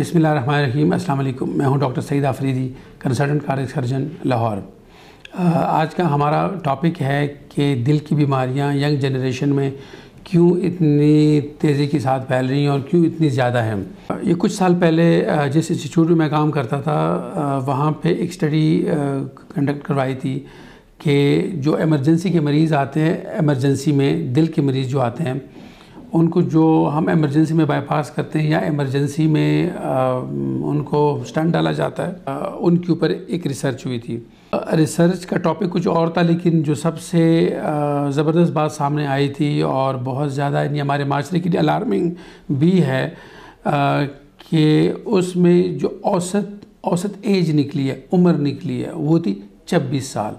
बिसमीम अल्लाम मैं हूँ doctor Saeed Afridi, consultant cardiac surgeon, Lahore. आज का हमारा टॉपिक है कि दिल की बीमारियाँ यंग जनरेशन में क्यों इतनी तेज़ी के साथ फैल रही हैं और क्यों इतनी ज़्यादा हैं। ये कुछ साल पहले जिस इंस्टीट्यूट में मैं काम करता था वहाँ पे एक स्टडी कंडक्ट करवाई थी कि जो एमरजेंसी के मरीज़ आते हैं एमरजेंसी में दिल के मरीज़ जो आते हैं उनको जो हम इमरजेंसी में बाईपास करते हैं या इमरजेंसी में आ, उनको स्टंट डाला जाता है आ, उनके ऊपर एक रिसर्च हुई थी। रिसर्च का टॉपिक कुछ और था लेकिन जो सबसे ज़बरदस्त बात सामने आई थी और बहुत ज़्यादा यानी हमारे माशरे के लिए अलार्मिंग भी है कि उसमें जो औसत औसत एज निकली है उम्र निकली है वो थी छब्बीस साल।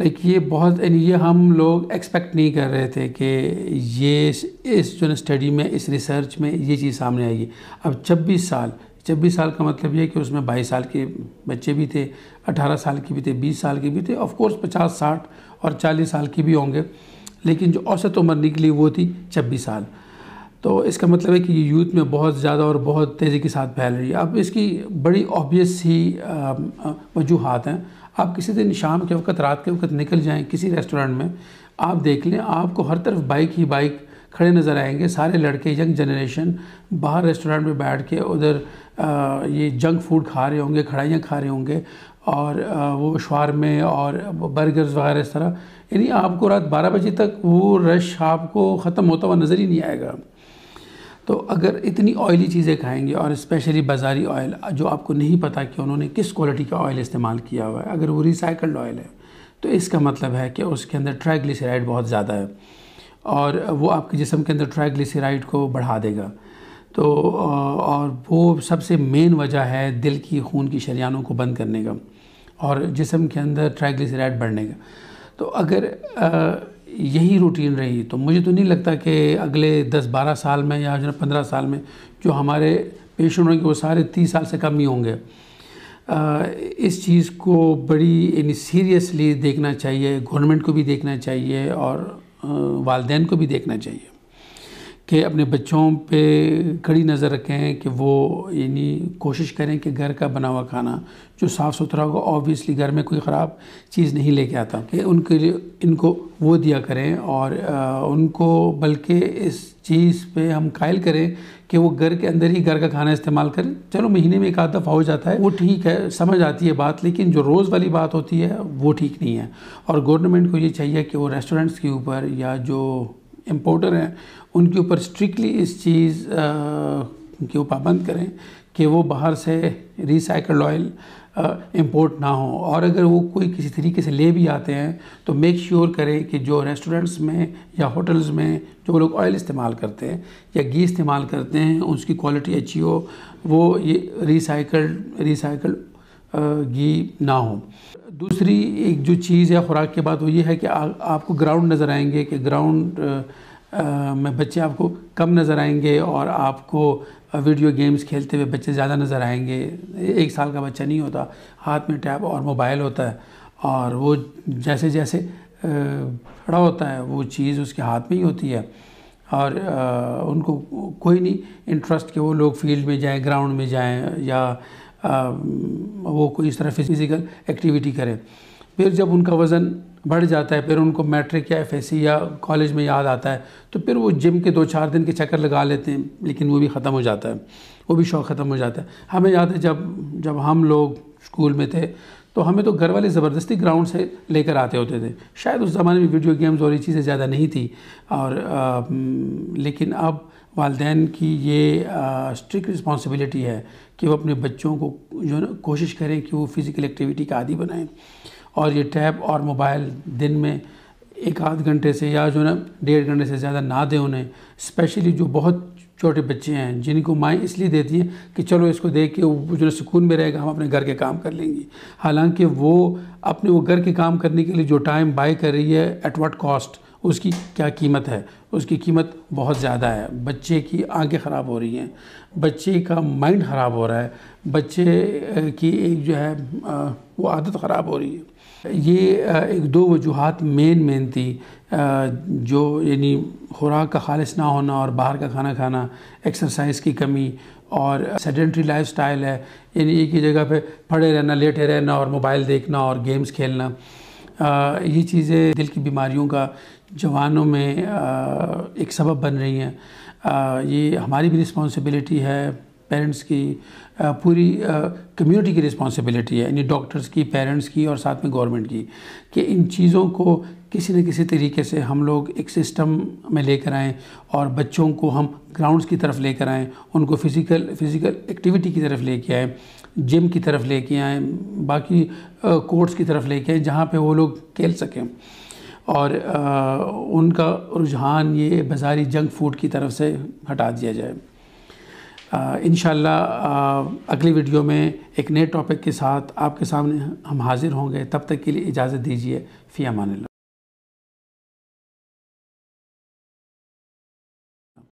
लाइक ये बहुत ये हम लोग एक्सपेक्ट नहीं कर रहे थे कि ये इस जो स्टडी में, इस रिसर्च में ये चीज़ सामने आएगी। अब 26 साल 26 साल का मतलब ये कि उसमें 22 साल के बच्चे भी थे 18 साल के भी थे 20 साल के भी थे ऑफ़ कोर्स 50 60 और 40 साल के भी होंगे। लेकिन जो औसत उम्र निकली वो थी 26 साल। तो इसका मतलब है कि ये यूथ में बहुत ज़्यादा और बहुत तेज़ी के साथ फैल रही है। अब इसकी बड़ी ऑब्वियस ही वजूहत हैं। आप किसी दिन शाम के वक्त, रात के वक्त निकल जाएँ किसी रेस्टोरेंट में, आप देख लें, आपको हर तरफ़ बाइक ही बाइक खड़े नज़र आएँगे। सारे लड़के यंग जनरेशन बाहर रेस्टोरेंट में बैठ के उधर ये जंक फ़ूड खा रहे होंगे, खड़ाइयाँ खा रहे होंगे और वो शवार में और बर्गर्स वगैरह इस तरह। यानी आपको रात बारह बजे तक वो रश आपको ख़त्म होता हुआ नज़र ही नहीं आएगा। तो अगर इतनी ऑयली चीज़ें खाएँगे और स्पेशली बाज़ारी ऑयल जो आपको नहीं पता कि उन्होंने किस क्वालिटी का ऑयल इस्तेमाल किया हुआ है, अगर वो रिसाइकल्ड ऑयल है तो इसका मतलब है कि उसके अंदर ट्राइग्लिसराइड बहुत ज़्यादा है और वो आपके जिसम के अंदर ट्राइग्लिसराइड को बढ़ा देगा। तो और वो सबसे मेन वजह है दिल की खून की शरियानों को बंद करने का और जिसम के अंदर ट्राइग्लिसराइड बढ़ने का। तो अगर यही रूटीन रही। तो मुझे तो नहीं लगता कि अगले 10-12 साल में या जो पंद्रह साल में जो हमारे पेशेंट होंगे, वो सारे तीस साल से कम ही होंगे। इस चीज़ को बड़ी यानी सीरियसली देखना चाहिए गवर्नमेंट को भी देखना चाहिए और वालदेन को भी देखना चाहिए। कि अपने बच्चों पे कड़ी नज़र रखें कि वो यानी कोशिश करें कि घर का बना हुआ खाना जो साफ़ सुथरा होगा ऑब्वियसली घर में कोई ख़राब चीज़ नहीं लेके आता कि उनके लिए इनको वो दिया करें और आ, उनको बल्कि इस चीज़ पे हम कायल करें कि वो घर के अंदर ही घर का खाना इस्तेमाल करें। चलो महीने में एक आध दफ़ा हो जाता है वो ठीक है समझ आती है बात लेकिन जो रोज़ वाली बात होती है वो ठीक नहीं है। और गवर्नमेंट को ये चाहिए कि वो रेस्टोरेंट्स के ऊपर या जो इम्पोर्टर हैं, उनके ऊपर स्ट्रिक्टली इस चीज़ के पाबंद करें कि वो बाहर से रिसाइकल्ड ऑयल इम्पोर्ट ना हो। और अगर वो कोई किसी तरीके से ले भी आते हैं तो मेक श्योर sure करें कि जो रेस्टोरेंट्स में या होटल्स में जो लोग ऑयल इस्तेमाल करते हैं या घी इस्तेमाल करते हैं, उसकी क्वालिटी अच्छी हो, वो ये रिसाइकल्ड रिसाइकल्ड घी ना हो। दूसरी एक जो चीज़ है ख़ुराक के बाद वो ये है कि आ, आपको ग्राउंड नज़र आएँगे कि ग्राउंड में बच्चे आपको कम नज़र आएँगे और आपको वीडियो गेम्स खेलते हुए बच्चे ज़्यादा नज़र आएँगे। एक साल का बच्चा नहीं होता हाथ में टैब और मोबाइल होता है और वो जैसे जैसे खड़ा होता है वो चीज़ उसके हाथ में ही होती है। और आ, उनको कोई नहीं इंटरेस्ट कि वो लोग फ़ील्ड में जाएँ ग्राउंड में जाएँ या वो कोई इस तरह फ़िज़िकल एक्टिविटी करें। फिर जब उनका वज़न बढ़ जाता है फिर उनको मैट्रिक या एफ़ या कॉलेज में याद आता है तो फिर वो जिम के दो चार दिन के चक्कर लगा लेते हैं लेकिन वो भी ख़त्म हो जाता है। वो भी शौक़ ख़त्म हो जाता है। हमें याद है जब जब हम लोग स्कूल में थे तो हमें तो घर वाले ज़बरदस्ती ग्राउंड से लेकर आते होते थे। शायद उस ज़माने में वीडियो गेम्स और ये चीज़ें ज़्यादा नहीं थी। और आ, लेकिन अब वालदेन की ये स्ट्रिक्ट रिस्पॉन्सिबिलिटी है कि वो अपने बच्चों को जो है कोशिश करें कि वो फ़िज़िकल एक्टिविटी का आदि बनाएँ। और ये टैब और मोबाइल दिन में एक आध घंटे से या जो है ना, डेढ़ घंटे से ज़्यादा ना दें उन्हें स्पेशली जो बहुत छोटे बच्चे हैं, जिनको माएँ इसलिए देती हैं कि चलो इसको देख के वो जो सुकून में रहेगा, हम अपने घर के काम कर लेंगे। हालाँकि वो अपने वो घर के काम करने के लिए जो टाइम बाय कर रही है एट वट कॉस्ट उसकी क्या कीमत है? उसकी कीमत बहुत ज़्यादा है। बच्चे की आँखें ख़राब हो रही हैं। बच्चे का माइंड ख़राब हो रहा है। बच्चे की एक जो है वो आदत ख़राब हो रही है। ये एक दो वजूहत मेन मेन थी। जो यानी खुराक का खालिश ना होना और बाहर का खाना खाना, एक्सरसाइज की कमी और सेडेंट्री लाइफ स्टाइल है। यानी एक ही जगह पे पड़े रहना, लेटे रहना और मोबाइल देखना और गेम्स खेलना। ये चीज़ें दिल की बीमारियों का जवानों में एक सबब बन रही हैं। ये हमारी भी रिस्पॉन्सिबिलिटी है, पेरेंट्स की पूरी कम्युनिटी की रिस्पॉन्सिबिलिटी है, यानी डॉक्टर्स की, पेरेंट्स की और साथ में गवर्नमेंट की, कि इन चीज़ों को किसी न किसी तरीके से हम लोग एक सिस्टम में लेकर आएँ और बच्चों को हम ग्राउंड्स की तरफ़ लेकर आएँ उनको फ़िज़िकल फ़िज़िकल एक्टिविटी की तरफ़ लेके आएँ जिम की तरफ़ लेके आएँ बाकी कोर्ट्स की तरफ़ लेके आएँ जहाँ पे वो लोग खेल सकें। और आ, उनका रुझान ये बाज़ारी जंक फ़ूड की तरफ़ से हटा दिया जाए। इन अगली वीडियो में एक नए टॉपिक के साथ आपके सामने हम हाजिर होंगे। तब तक के लिए इजाज़त दीजिए। फ़ी अमान